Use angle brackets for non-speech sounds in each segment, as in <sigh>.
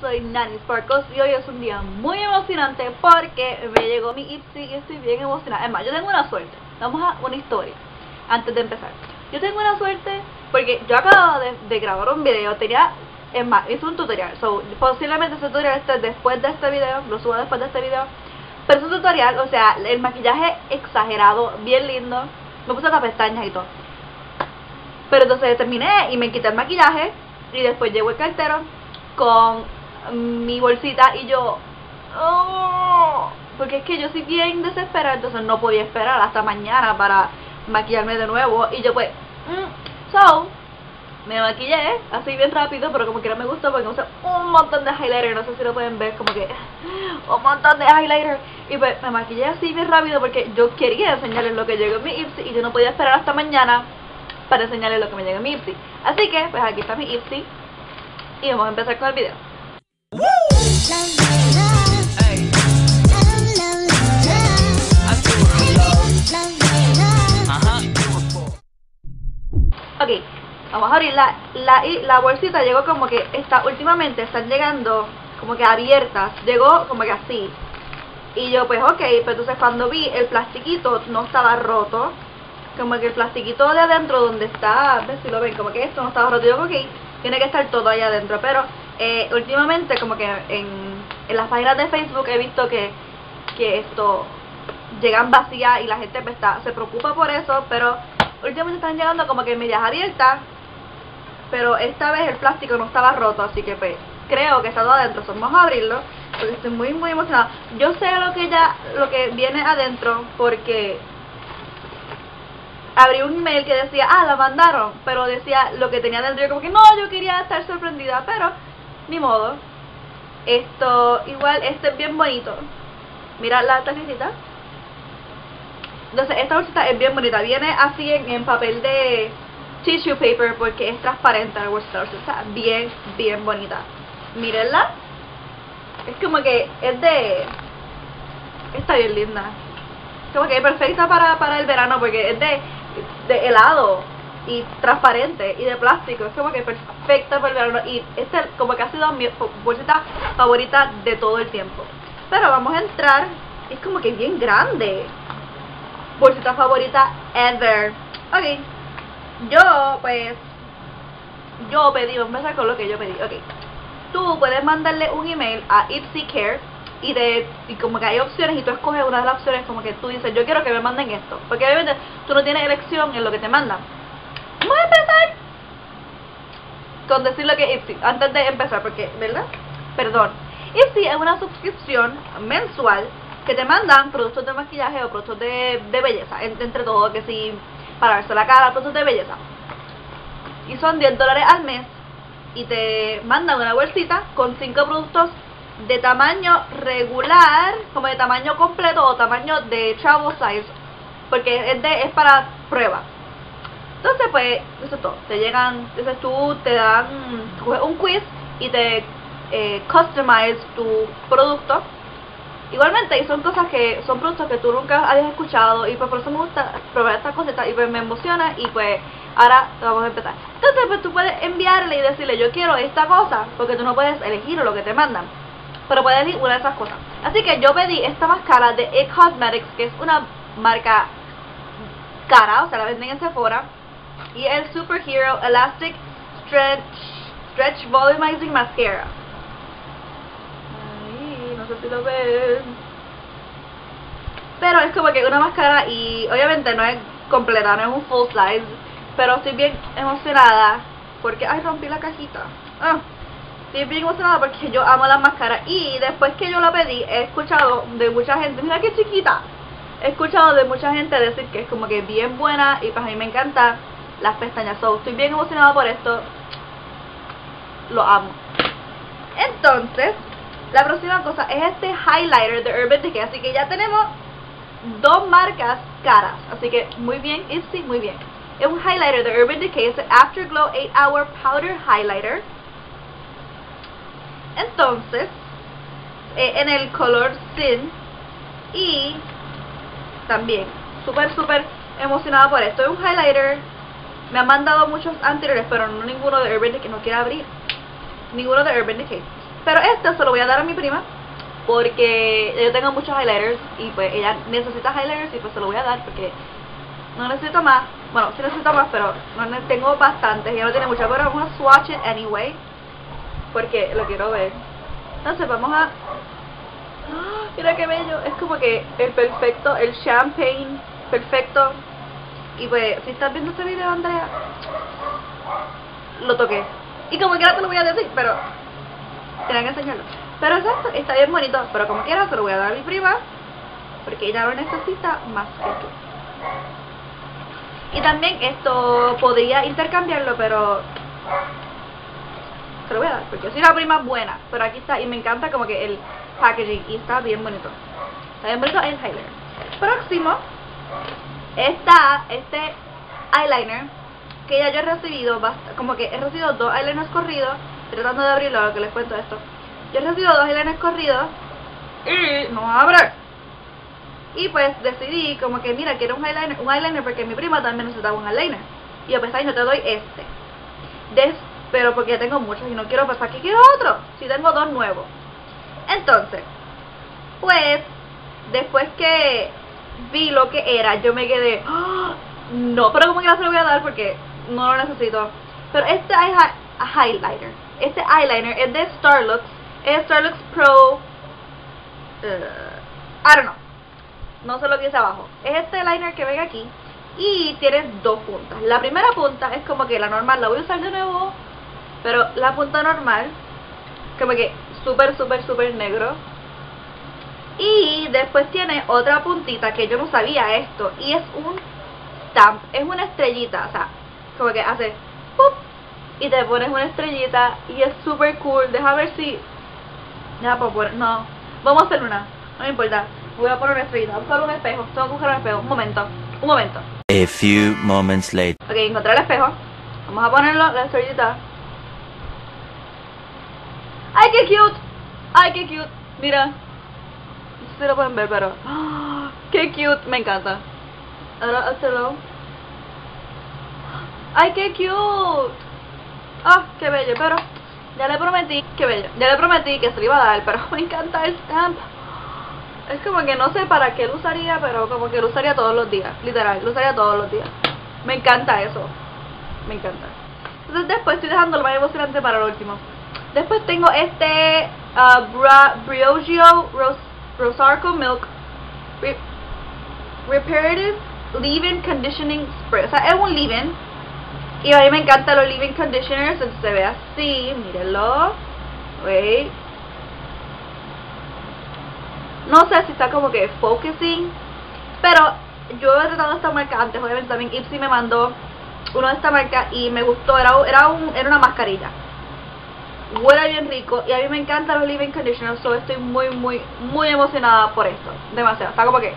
soy Nani Sparkles y hoy es un día muy emocionante porque me llegó mi Ipsy y estoy bien emocionada. Es más, yo tengo una suerte. Vamos a una historia antes de empezar. Yo tengo una suerte porque yo acabo de, grabar un video, tenía, es más, hice un tutorial. So, posiblemente ese tutorial esté después de este video, lo subo después de este video. Pero es un tutorial, o sea, el maquillaje exagerado, bien lindo. Me puse las pestañas y todo. Pero entonces terminé y me quité el maquillaje y después llegó el cartero con mi bolsita y yo oh", porque es que yo soy bien desesperada entonces no podía esperar hasta mañana para maquillarme de nuevo. Y yo pues mm, so me maquillé así bien rápido pero como que no me gustó porque usé un montón de highlighter no sé si lo pueden ver como que un montón de highlighter y pues me maquillé así bien rápido porque yo quería enseñarles lo que llegó en mi Ipsy y yo no podía esperar hasta mañana para enseñarles lo que me llegó en mi Ipsy. Así que pues aquí está mi Ipsy y vamos a empezar con el video. Ok, vamos a abrir la, la, la bolsita llegó como que está últimamente están llegando como que abiertas, llegó como que así. Y yo pues ok, pero entonces cuando vi el plastiquito no estaba roto, como que el plastiquito de adentro donde está, a ver si lo ven, como que esto no estaba roto, yo ok, tiene que estar todo ahí adentro. Pero eh, últimamente como que en, las páginas de Facebook he visto que, que esto llegan vacías y la gente pues, está, se preocupa por eso, pero últimamente están llegando como que medias abiertas, pero esta vez el plástico no estaba roto, así que pues creo que está todo adentro, vamos a abrirlo, porque estoy muy muy emocionada. Yo sé lo que ya, lo que viene adentro, porque abrí un email que decía, ah, la mandaron, pero decía lo que tenía dentro, yo como que no, yo quería estar sorprendida, pero ni modo. Esto, igual, este es bien bonito. Mira la tarjetita. Entonces, esta bolsita es bien bonita. Viene así en, papel de tissue paper porque es transparente la bolsita. Está bien, bien bonita. Mírenla. Es como que es de... Está bien linda. Como que es perfecta para, para el verano porque es de de helado y transparente y de plástico. Es como que perfecta para el verano. Y este como que ha sido mi bolsita favorita de todo el tiempo. Pero vamos a entrar. Es como que bien grande. Bolsita favorita ever. Ok. Yo, pues. Yo pedí, vamos a empezar con lo que yo pedí. Ok. Tú puedes mandarle un email a Ipsy Care y de y como que hay opciones y tú escoges una de las opciones como que tú dices yo quiero que me manden esto porque obviamente tú no tienes elección en lo que te mandan vamos empezar con decir lo que Ipsy antes de empezar porque ¿verdad? perdón Ipsy es una suscripción mensual que te mandan productos de maquillaje o productos de, de belleza entre, todo que si para verse la cara productos de belleza y son 10 dólares al mes y te mandan una bolsita con 5 productos de tamaño regular, como de tamaño completo o tamaño de travel size, porque es, de, es para prueba. Entonces, pues, eso es todo. Te llegan, entonces tú te dan un quiz y te eh, customize tu producto. Igualmente, y son cosas que son productos que tú nunca habías escuchado y pues por eso me gusta probar estas cositas y pues me emociona y pues ahora vamos a empezar. Entonces, pues tú puedes enviarle y decirle yo quiero esta cosa porque tú no puedes elegir lo que te mandan pero puedes elegir una de esas cosas. Así que yo pedí esta máscara de E Cosmetics, que es una marca cara, o sea, la venden en Sephora. Y el Superhero Elastic Stretch, Stretch Volumizing Mascara. Ay, no sé si lo ven. Pero es como que una máscara y obviamente no es completa, no es un full size. Pero estoy bien emocionada porque... Ay, rompí la cajita. Ah estoy bien emocionada porque yo amo las máscaras y después que yo la pedí he escuchado de mucha gente, mira qué chiquita, he escuchado de mucha gente decir que es como que bien buena y pues a mí me encanta las pestañas, so estoy bien emocionada por esto, lo amo. Entonces, la próxima cosa es este highlighter de Urban Decay, así que ya tenemos dos marcas caras, así que muy bien, sí, muy bien. Es un highlighter de Urban Decay, es el Afterglow 8 Hour Powder Highlighter entonces, eh, en el color Sin y también súper súper emocionada por esto. Es un highlighter. Me han mandado muchos anteriores, pero no ninguno de Urban Decay. No quiero abrir. Ninguno de Urban Decay. Pero este se lo voy a dar a mi prima porque yo tengo muchos highlighters y pues ella necesita highlighters y pues se lo voy a dar porque no necesito más. Bueno, sí necesito más, pero no tengo bastantes. Ella no tiene mucho, pero vamos a swatch it anyway porque lo quiero ver. Entonces vamos a... ¡Ah! Mira qué bello, es como que el perfecto, el champagne perfecto. Y pues, si estás viendo este video, Andrea, lo toqué. Y como quiera te lo voy a decir, pero tenía que enseñarlo. Pero exacto, está bien bonito, pero como quiera se lo voy a dar a mi prima, porque ella lo necesita más que tú. Y también esto podría intercambiarlo, pero se lo voy a dar, porque soy la prima buena. Pero aquí está, y me encanta como que el packaging, y está bien bonito. Está bien bonito el highlighter. Próximo, está este eyeliner, que ya yo he recibido, como que he recibido dos eyeliners corridos, tratando de abrirlo, a lo que les cuento esto. Yo he recibido dos eyeliners corridos, y no abre. Y pues decidí como que mira, quiero un eyeliner, un eyeliner porque mi prima también necesitaba un eyeliner. Y yo pensé, no te doy este. Des, pero porque ya tengo muchos y no quiero pasar que quiero otro. Si tengo dos nuevos. Entonces, pues, después que vi lo que era, yo me quedé, ¡Ah! no, pero como que no se lo voy a dar porque no lo necesito. Pero este highlighter, este eyeliner es de Starlux, es Starlux Pro, uh, I don't know no sé lo que dice abajo. Es este liner que ven aquí y tiene dos puntas. La primera punta es como que la normal, la voy a usar de nuevo, pero la punta normal, como que súper, súper, súper negro. Y después tiene otra puntita que yo no sabía esto y es un stamp, es una estrellita, o sea, como que hace ¡pup! y te pones una estrellita y es súper cool. Deja ver si... Ya, pues, poner, no, vamos a hacer una, no me importa. Voy a poner una estrellita, voy a buscar un espejo. Tengo que buscar un espejo. Un momento, un momento. A few moments later. Ok, encontré el espejo. Vamos a ponerlo, la estrellita. ¡Ay, qué cute! ¡Ay, qué cute! Mira. Si lo pueden ver, pero... ¡Ah! ¡Qué cute! Me encanta. Ahora, hazlo. ¡Ay, qué cute! ¡Ah, qué bello! Pero ya le prometí, qué bello. Ya le prometí que se lo iba a dar, <laughs> pero me encanta el stamp. Es como que no sé para qué lo usaría, pero como que lo usaría todos los días. Literal, lo usaría todos los días. Me encanta eso. Me encanta. Entonces después estoy dejando lo más emocionante para lo último. Después tengo este uh, Bra Briogeo Rosarco Milk Reparative Leave-In Conditioning Spray. O sea, es un leave-in. Y a mí me encantan los leave-in conditioners. Entonces se ve así, mírenlo. Wait. No sé si está como que focusing. Pero yo he tratado esta marca antes. Obviamente también Ipsy me mandó uno de esta marca y me gustó. Era, era, un, era una mascarilla. Huele bien rico y a mí me encantan los living conditioners. So estoy muy, muy, muy emocionada por esto. Demasiado. Está como que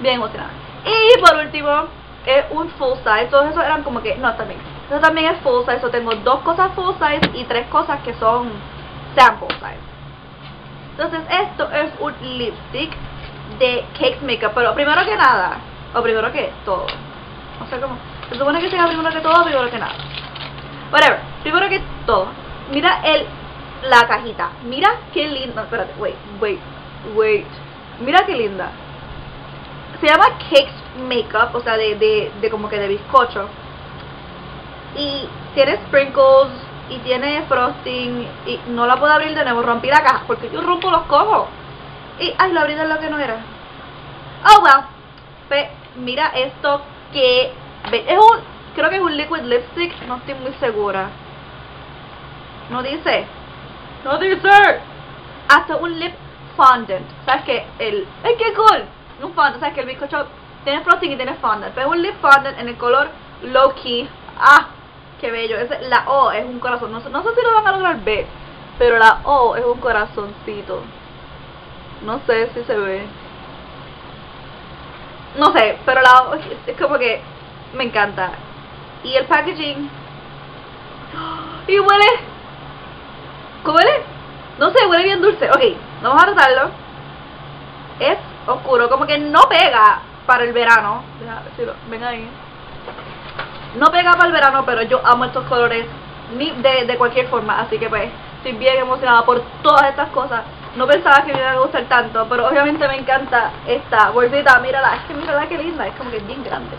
bien emocionada. Y por último, es un full size. Todos esos eran como que, no, también. Eso también es full size. Yo tengo dos cosas full size y tres cosas que son sample size. Entonces esto es un lipstick de Cakes Makeup. Pero primero que nada, o primero que todo. No sé cómo. Se supone que sea primero que todo, primero que nada. Whatever. Primero que todo. Mira el la cajita. Mira qué linda. Espérate, wait, wait, wait. Mira qué linda. Se llama Cakes Makeup, o sea, de, de, de como que de bizcocho. Y tiene sprinkles, y tiene frosting y no la puedo abrir de nuevo, rompí la caja porque yo rompo los cojos. Y, ay, lo abrí de lo que no era. Oh, well. mira esto que... Es un... Creo que es un liquid lipstick, no estoy muy segura. No dice. No dice. Hasta un lip fondant. ¿Sabes qué? El... ¡Ay, qué cool! Un fondant, ¿sabes que El bizcocho tiene frosting y tiene fondant. Pero es un lip fondant en el color low key. ¡Ah! Qué bello. la O es un corazón. No sé, no sé si lo van a lograr ver. Pero la O es un corazoncito. No sé si se ve. No sé, pero la O es como que me encanta. Y el packaging. Y huele. ¿Cómo? No sé, huele bien dulce. Ok, vamos a tratarlo. Es oscuro, como que no pega para el verano. Ven ahí. No pega para el verano, pero yo amo estos colores de, de cualquier forma. Así que pues, estoy bien emocionada por todas estas cosas. No pensaba que me iba a gustar tanto, pero obviamente me encanta esta bolsita. Mírala, es que mírala que linda, es como que es bien grande.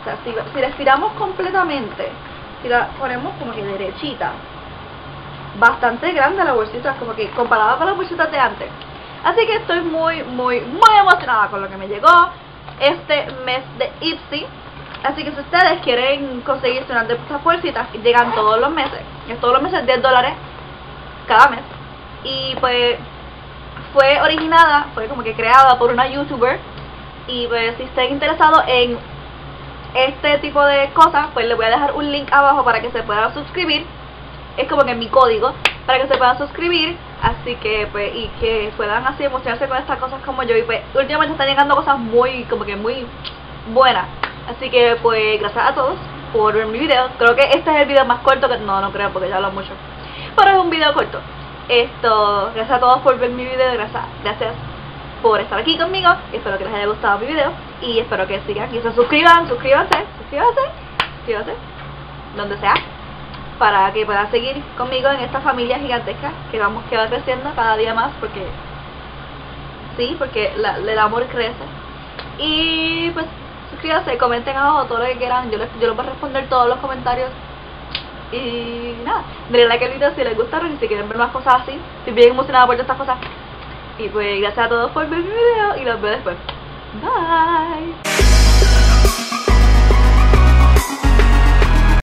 O sea, si, si la estiramos completamente, si la ponemos como que derechita, bastante grande la bolsita, como que comparada con las bolsitas de antes. Así que estoy muy, muy, muy emocionada con lo que me llegó este mes de Ipsy. Así que si ustedes quieren conseguirse una de estas bolsitas, llegan todos los meses. Es todos los meses 10 dólares cada mes. Y pues fue originada, fue como que creada por una youtuber. Y pues si estén interesados en este tipo de cosas, pues les voy a dejar un link abajo para que se puedan suscribir. Es como que mi código para que se puedan suscribir. Así que pues y que puedan así emocionarse con estas cosas como yo. Y pues últimamente están llegando cosas muy, como que muy buenas. Así que pues gracias a todos por ver mi video. Creo que este es el video más corto que no, no creo porque ya hablo mucho. Pero es un video corto. Esto, gracias a todos por ver mi video, gracias, gracias por estar aquí conmigo. Espero que les haya gustado mi video y espero que sigan y se suscriban, suscríbanse, suscríbanse, suscríbanse, donde sea, para que puedan seguir conmigo en esta familia gigantesca que vamos que va creciendo cada día más porque sí, porque la, el amor crece. Y pues suscríbanse, comenten abajo todo lo que quieran, yo les, yo les voy a responder todos los comentarios. Y nada, denle like al video si les gustaron y si quieren ver más cosas así. Estoy bien emocionada por todas estas cosas. Y pues gracias a todos por ver mi video y los veo después. Bye.